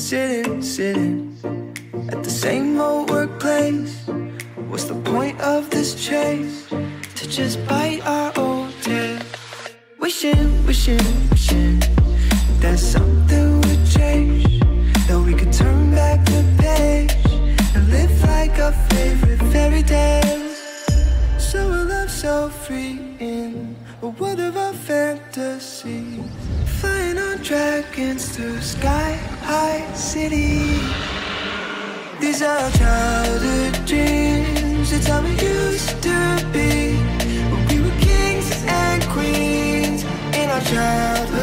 Sitting, sitting, at the same old workplace. What's the point of this chase? To just bite our old tail. Wishing, wishing, wishing that something would change. That we could turn back the page and live like our favorite fairy tales. So a love so freeing, but what of our fantasies? Dragons through sky high cities. These are childhood dreams. It's how we used to be. When we were kings and queens in our childhood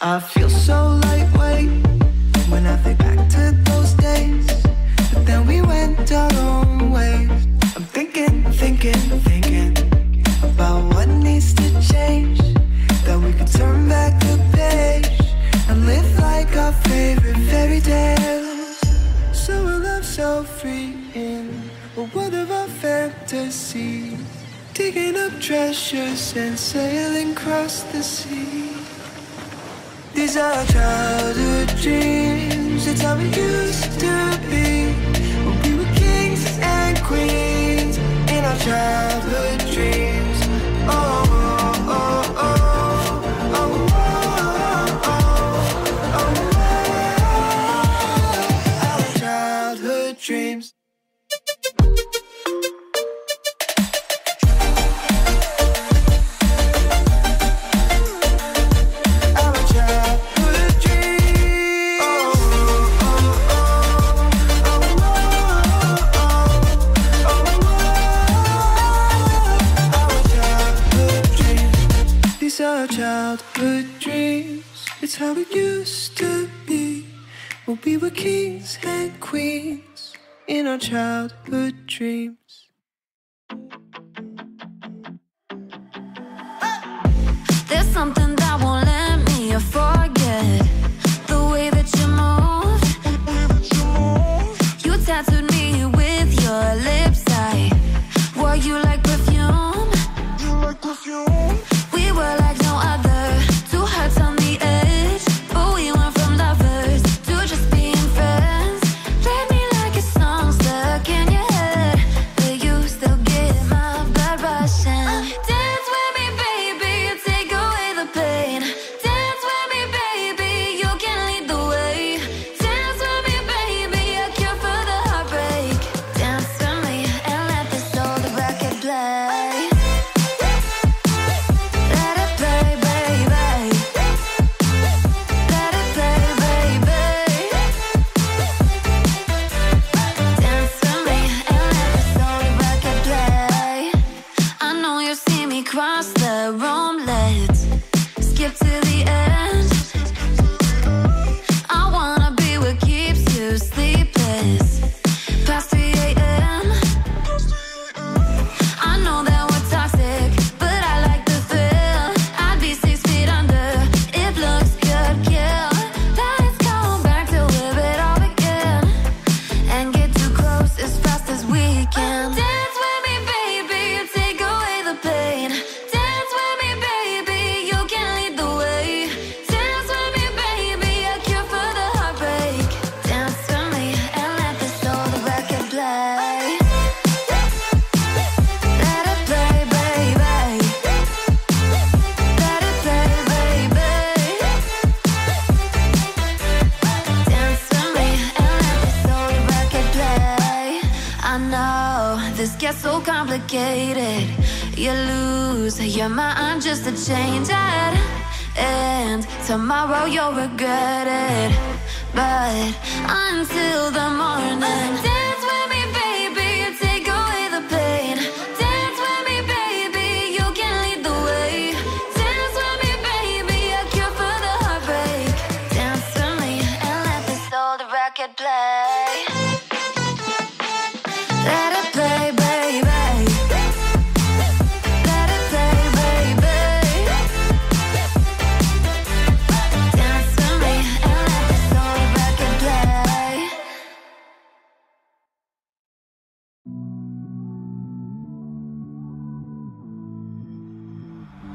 I feel so lightweight when I think back to those days. But then we went our own ways. I'm thinking, thinking, thinking about what needs to change. That we could turn back the page and live like our favorite fairy tales. So we love so free in a world of our fantasies. Digging up treasures and sailing across the sea. These are childhood dreams. It's how we used to be when we were kings and queens in our childhood dreams. It used to be when we were kings and queens in our childhood dreams. I know this gets so complicated. You lose your mind just to change it. And tomorrow you'll regret it. But until the morning,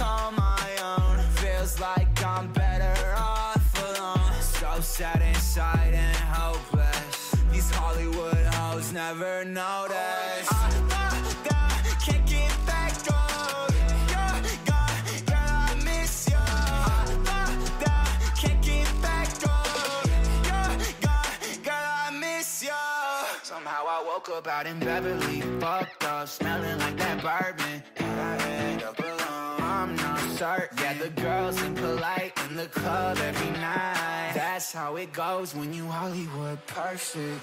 my own. Feels like I'm better off alone. So sad inside and hopeless. These Hollywood hoes never notice. Oh, I, can't get back You're gone, girl, I miss you oh, I, can't get back You're gone, girl, I miss you Somehow I woke up out in Beverly. Fucked up, smelling like that bourbon. And I up alone I'm not certain. Yeah, the girls impolite in the club every night. That's how it goes when you Hollywood perfect.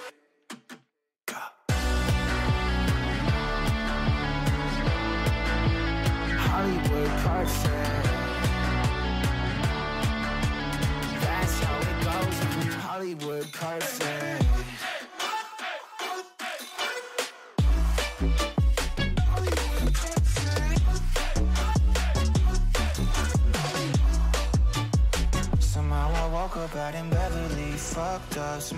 Hollywood perfect. That's how it goes when you Hollywood perfect.